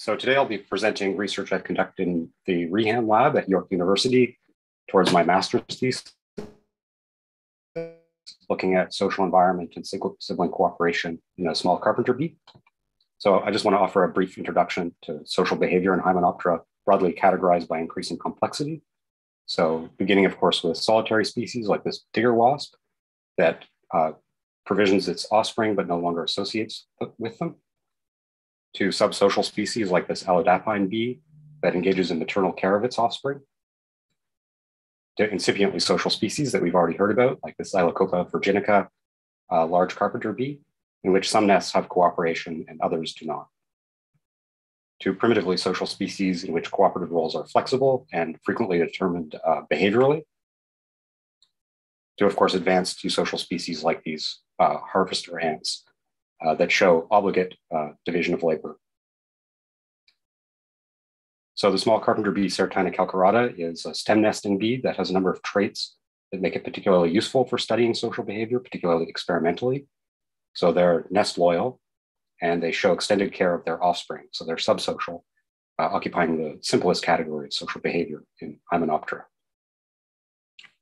So today I'll be presenting research I've conducted in the Rehan lab at York University towards my master's thesis, looking at social environment and sibling cooperation in a small carpenter bee. So I just want to offer a brief introduction to social behavior in Hymenoptera, broadly categorized by increasing complexity. So beginning, of course, with solitary species like this digger wasp that uh, provisions its offspring but no longer associates with them to subsocial species like this allodapine bee that engages in maternal care of its offspring, to incipiently social species that we've already heard about, like the Xylocopa virginica, uh, large carpenter bee, in which some nests have cooperation and others do not. To primitively social species in which cooperative roles are flexible and frequently determined uh, behaviorally. To, of course, advanced to social species like these uh, harvester ants uh, that show obligate uh, division of labor. So the small carpenter bee Ceratina calcarata is a stem nesting bee that has a number of traits that make it particularly useful for studying social behavior, particularly experimentally. So they're nest loyal and they show extended care of their offspring. So they're subsocial, uh, occupying the simplest category of social behavior in Hymenoptera.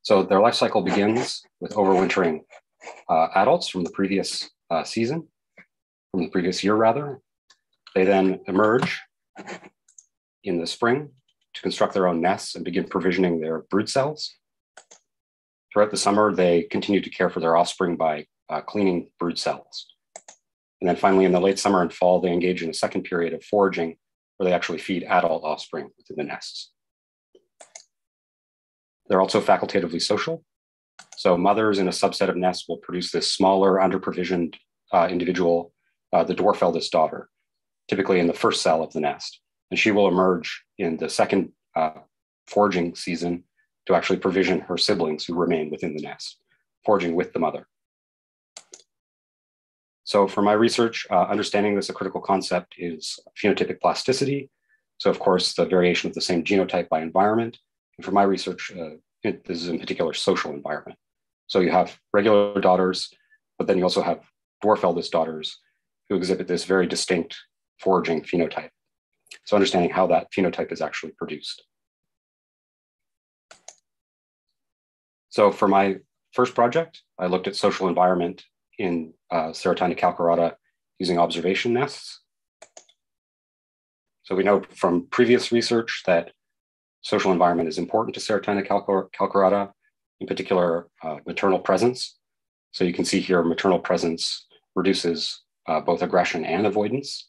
So their life cycle begins with overwintering uh, adults from the previous uh, season from the previous year, rather. They then emerge in the spring to construct their own nests and begin provisioning their brood cells. Throughout the summer, they continue to care for their offspring by uh, cleaning brood cells. And then finally, in the late summer and fall, they engage in a second period of foraging where they actually feed adult offspring within the nests. They're also facultatively social. So mothers in a subset of nests will produce this smaller, under-provisioned uh, individual uh, the dwarf eldest daughter, typically in the first cell of the nest. And she will emerge in the second uh, foraging season to actually provision her siblings who remain within the nest, foraging with the mother. So for my research, uh, understanding this a critical concept is phenotypic plasticity. So of course, the variation of the same genotype by environment. And for my research, uh, it, this is in particular social environment. So you have regular daughters, but then you also have dwarf eldest daughters who exhibit this very distinct foraging phenotype. So understanding how that phenotype is actually produced. So for my first project, I looked at social environment in uh, Ceratina calcarata using observation nests. So we know from previous research that social environment is important to Ceratina calcarata, in particular uh, maternal presence. So you can see here maternal presence reduces uh, both aggression and avoidance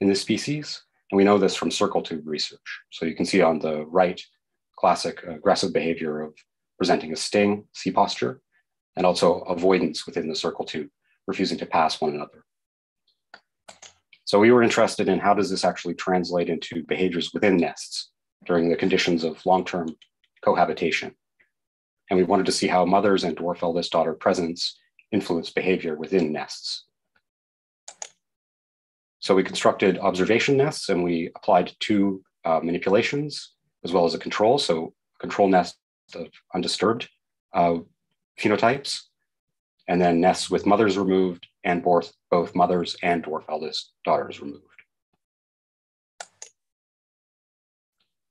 in this species. And we know this from circle tube research. So you can see on the right, classic aggressive behavior of presenting a sting, C posture, and also avoidance within the circle tube, refusing to pass one another. So we were interested in how does this actually translate into behaviors within nests during the conditions of long-term cohabitation. And we wanted to see how mothers and dwarf eldest daughter presence influence behavior within nests. So we constructed observation nests and we applied two uh, manipulations as well as a control. So control nest of undisturbed uh, phenotypes, and then nests with mothers removed and both, both mothers and dwarf eldest daughters removed.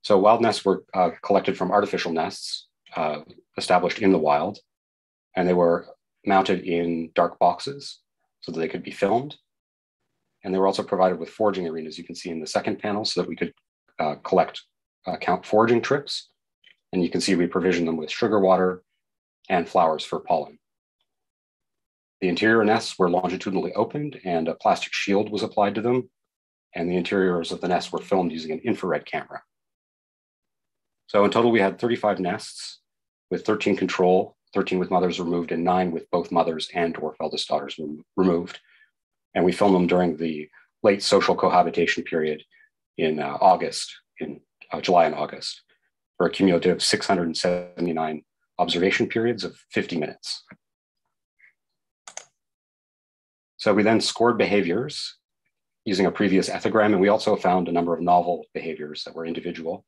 So wild nests were uh, collected from artificial nests uh, established in the wild, and they were mounted in dark boxes so that they could be filmed. And they were also provided with foraging arenas, you can see in the second panel, so that we could uh, collect, uh, count foraging trips. And you can see we provisioned them with sugar water and flowers for pollen. The interior nests were longitudinally opened and a plastic shield was applied to them. And the interiors of the nests were filmed using an infrared camera. So in total, we had 35 nests with 13 control, 13 with mothers removed, and nine with both mothers and dwarf eldest daughters removed and we filmed them during the late social cohabitation period in uh, August, in uh, July and August, for a cumulative 679 observation periods of 50 minutes. So we then scored behaviors using a previous ethogram, and we also found a number of novel behaviors that were individual.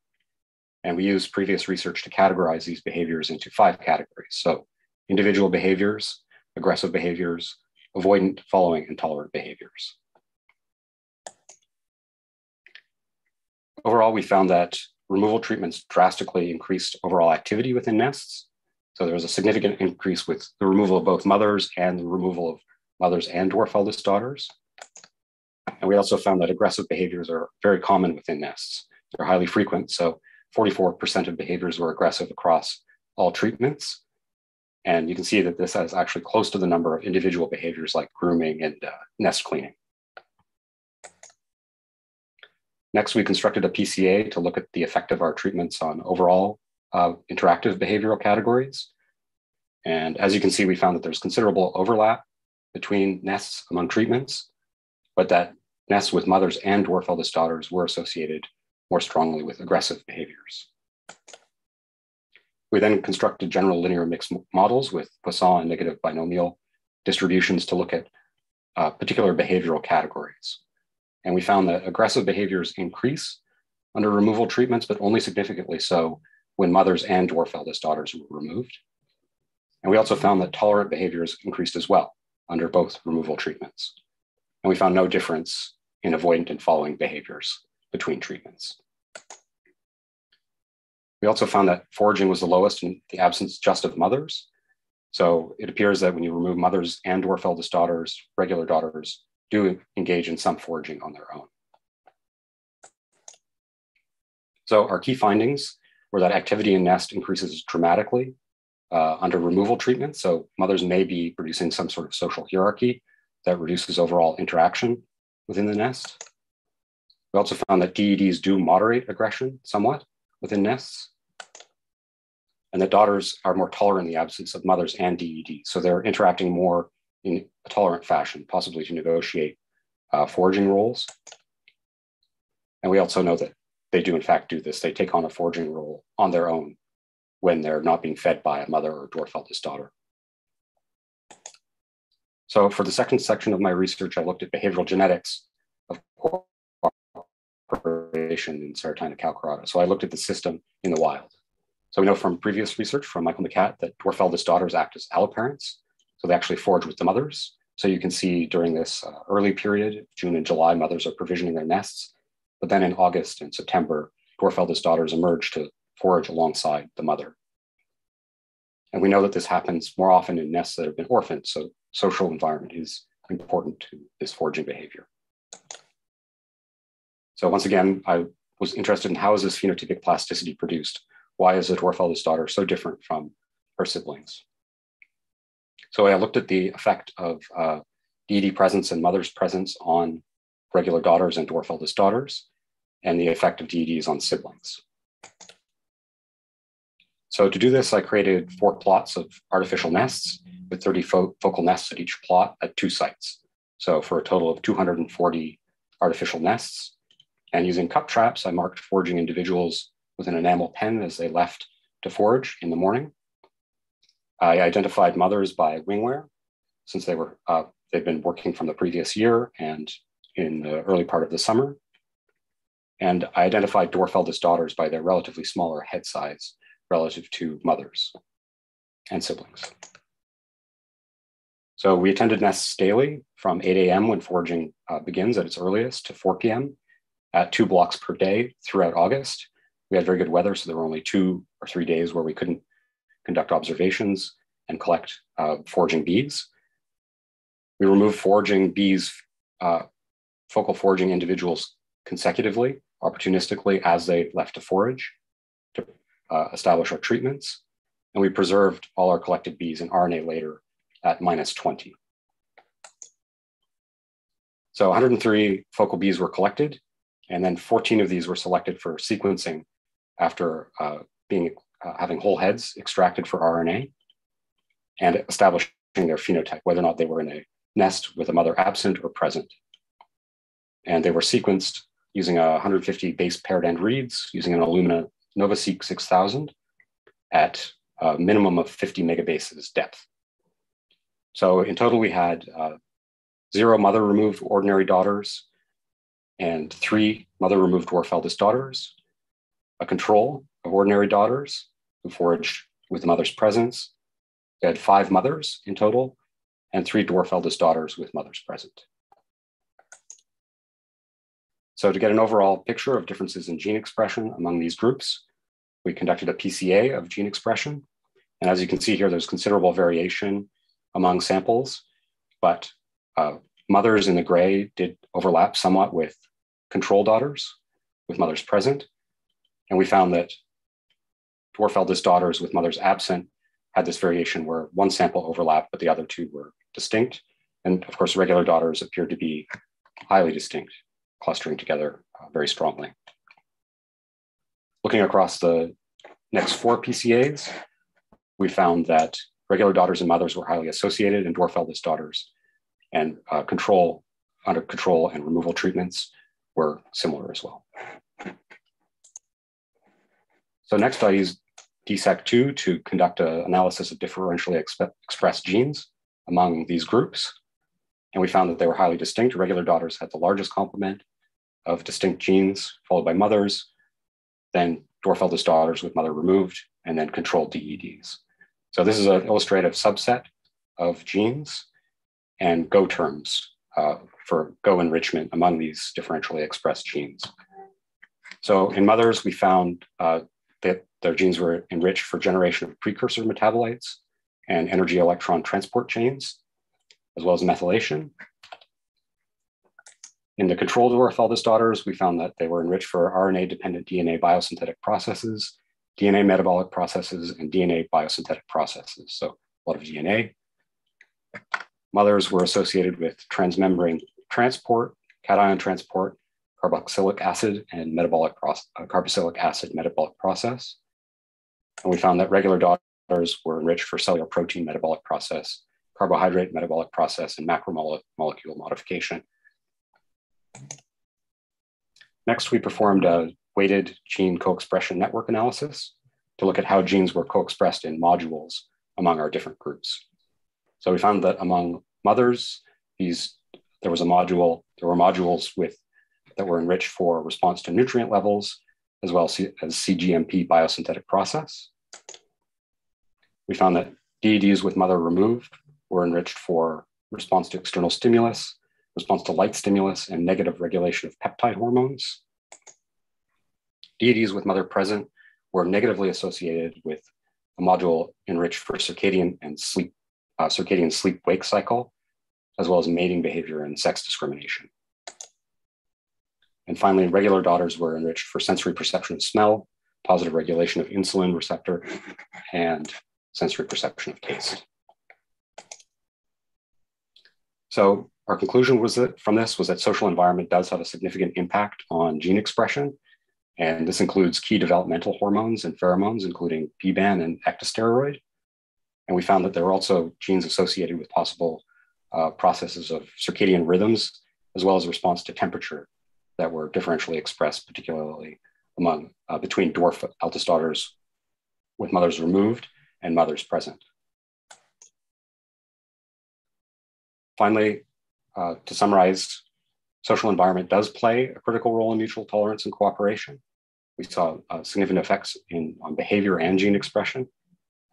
And we used previous research to categorize these behaviors into five categories. So individual behaviors, aggressive behaviors, avoidant, following, and tolerant behaviors. Overall, we found that removal treatments drastically increased overall activity within nests. So there was a significant increase with the removal of both mothers and the removal of mothers and dwarf eldest daughters. And we also found that aggressive behaviors are very common within nests. They're highly frequent. So 44% of behaviors were aggressive across all treatments. And you can see that this is actually close to the number of individual behaviors like grooming and uh, nest cleaning. Next, we constructed a PCA to look at the effect of our treatments on overall uh, interactive behavioral categories. And as you can see, we found that there's considerable overlap between nests among treatments, but that nests with mothers and dwarf eldest daughters were associated more strongly with aggressive behaviors. We then constructed general linear mixed models with Poisson and negative binomial distributions to look at uh, particular behavioral categories. And we found that aggressive behaviors increase under removal treatments, but only significantly so when mothers and dwarf eldest daughters were removed. And we also found that tolerant behaviors increased as well under both removal treatments. And we found no difference in avoidant and following behaviors between treatments. We also found that foraging was the lowest in the absence just of mothers. So it appears that when you remove mothers and dwarf eldest daughters, regular daughters do engage in some foraging on their own. So our key findings were that activity in nest increases dramatically uh, under removal treatment. So mothers may be producing some sort of social hierarchy that reduces overall interaction within the nest. We also found that DEDs do moderate aggression somewhat within nests, and that daughters are more tolerant in the absence of mothers and DED. So they're interacting more in a tolerant fashion, possibly to negotiate uh, foraging roles. And we also know that they do, in fact, do this. They take on a foraging role on their own when they're not being fed by a mother or dwarf eldest daughter. So for the second section of my research, I looked at behavioral genetics of cooperation in Ceratina calcarata. So I looked at the system in the wild. So we know from previous research from Michael Mikát that dwarf eldest daughters act as alloparents. So they actually forage with the mothers. So you can see during this uh, early period, June and July, mothers are provisioning their nests. But then in August and September, dwarf eldest daughters emerge to forage alongside the mother. And we know that this happens more often in nests that have been orphaned. So social environment is important to this foraging behavior. So once again, I was interested in how is this phenotypic plasticity produced? Why is the dwarf eldest daughter so different from her siblings? So I looked at the effect of uh, DED presence and mother's presence on regular daughters and dwarf eldest daughters, and the effect of DEDs on siblings. So to do this, I created four plots of artificial nests with 30 fo focal nests at each plot at two sites. So for a total of 240 artificial nests. And using cup traps, I marked foraging individuals with an enamel pen as they left to forage in the morning. I identified mothers by wing wear, since they were uh, they've been working from the previous year and in the early part of the summer. And I identified dwarf eldest daughters by their relatively smaller head size relative to mothers and siblings. So we attended nests daily from 8 a.m. when foraging uh, begins at its earliest to 4 p.m. at two blocks per day throughout August. We had very good weather, so there were only two or three days where we couldn't conduct observations and collect uh, foraging bees. We removed foraging bees, uh, focal foraging individuals consecutively, opportunistically as they left to forage to uh, establish our treatments. And we preserved all our collected bees in RNAlater at minus 20. So 103 focal bees were collected, and then 14 of these were selected for sequencing after uh, being uh, having whole heads extracted for RNA and establishing their phenotype, whether or not they were in a nest with a mother absent or present. And they were sequenced using a 150 base paired end reads using an Illumina NovaSeq 6000 at a minimum of 50 megabases depth. So in total, we had uh, zero mother removed ordinary daughters and three mother removed dwarf eldest daughters, a control of ordinary daughters who foraged with the mother's presence. We had five mothers in total and three dwarf eldest daughters with mothers present. So to get an overall picture of differences in gene expression among these groups, we conducted a PCA of gene expression. And as you can see here, there's considerable variation among samples, but uh, mothers in the gray did overlap somewhat with control daughters, with mothers present. And we found that dwarf eldest daughters with mothers absent had this variation where one sample overlapped, but the other two were distinct. And of course, regular daughters appeared to be highly distinct, clustering together uh, very strongly. Looking across the next four PCAs, we found that regular daughters and mothers were highly associated and dwarf eldest daughters and uh, control, under control and removal treatments were similar as well. So next I used DESeq2 to conduct an analysis of differentially exp expressed genes among these groups. And we found that they were highly distinct. Regular daughters had the largest complement of distinct genes, followed by mothers, then dwarf eldest daughters with mother removed, and then controlled DEDs. So this is an illustrative subset of genes and GO terms uh, for GO enrichment among these differentially expressed genes. So in mothers, we found uh, that their genes were enriched for generation of precursor metabolites and energy electron transport chains, as well as methylation. In the control dwarf eldest daughters, we found that they were enriched for RNA-dependent DNA biosynthetic processes, DNA metabolic processes, and DNA biosynthetic processes. So a lot of DNA. Mothers were associated with transmembrane transport, cation transport, carboxylic acid, and metabolic process, uh, carboxylic acid metabolic process. And we found that regular daughters were enriched for cellular protein metabolic process, carbohydrate metabolic process, and macromolecule modification. Next, we performed a weighted gene co-expression network analysis to look at how genes were co-expressed in modules among our different groups. So we found that among mothers, these there was a module, there were modules with that were enriched for response to nutrient levels, as well as, CGMP biosynthetic process. We found that DEDs with mother removed were enriched for response to external stimulus, response to light stimulus, and negative regulation of peptide hormones. DEDs with mother present were negatively associated with a module enriched for circadian and sleep uh, circadian sleep wake cycle, as well as mating behavior and sex discrimination. And finally, regular daughters were enriched for sensory perception of smell, positive regulation of insulin receptor, and sensory perception of taste. So our conclusion was that from this was that social environment does have a significant impact on gene expression. And this includes key developmental hormones and pheromones, including PBAN and ecdysteroid. And we found that there were also genes associated with possible uh, processes of circadian rhythms, as well as response to temperature that were differentially expressed, particularly among uh, between dwarf eldest daughters with mothers removed and mothers present. Finally, uh, to summarize, social environment does play a critical role in mutual tolerance and cooperation. We saw uh, significant effects in, on behavior and gene expression,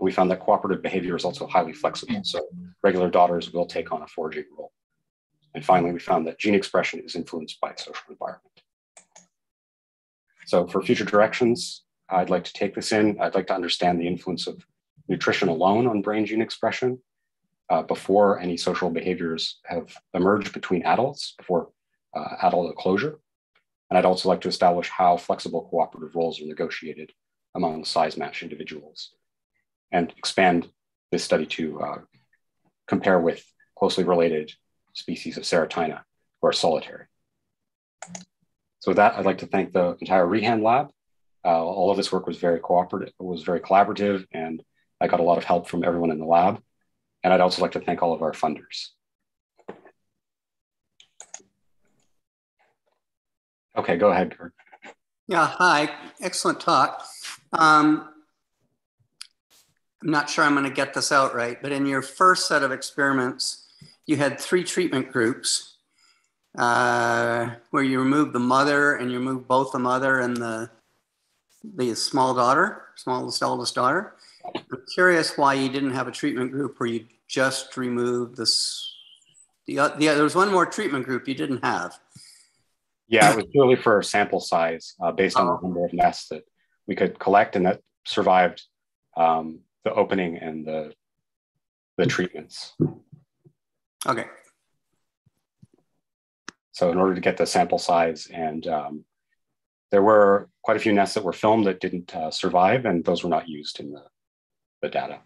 we found that cooperative behavior is also highly flexible. So regular daughters will take on a foraging role. And finally, we found that gene expression is influenced by social environment. So for future directions, I'd like to take this in. I'd like to understand the influence of nutrition alone on brain gene expression uh, before any social behaviors have emerged between adults, before uh, adult closure. And I'd also like to establish how flexible cooperative roles are negotiated among size match individuals and expand this study to uh, compare with closely related species of Ceratina who are solitary. So with that, I'd like to thank the entire Rehan lab. Uh, all of this work was very cooperative, was very collaborative, and I got a lot of help from everyone in the lab. And I'd also like to thank all of our funders. Okay, go ahead, Kurt. Yeah, hi, excellent talk. Um, I'm not sure I'm going to get this out right, but in your first set of experiments, you had three treatment groups uh, where you removed the mother and you removed both the mother and the the small daughter, smallest eldest daughter. I'm curious why you didn't have a treatment group where you just removed this. The, the there was one more treatment group you didn't have. Yeah, it was purely for sample size uh, based on Oh. the number of nests that we could collect and that survived um, the opening and the the treatments. Okay. So in order to get the sample size, and um, there were quite a few nests that were filmed that didn't uh, survive, and those were not used in the, the data.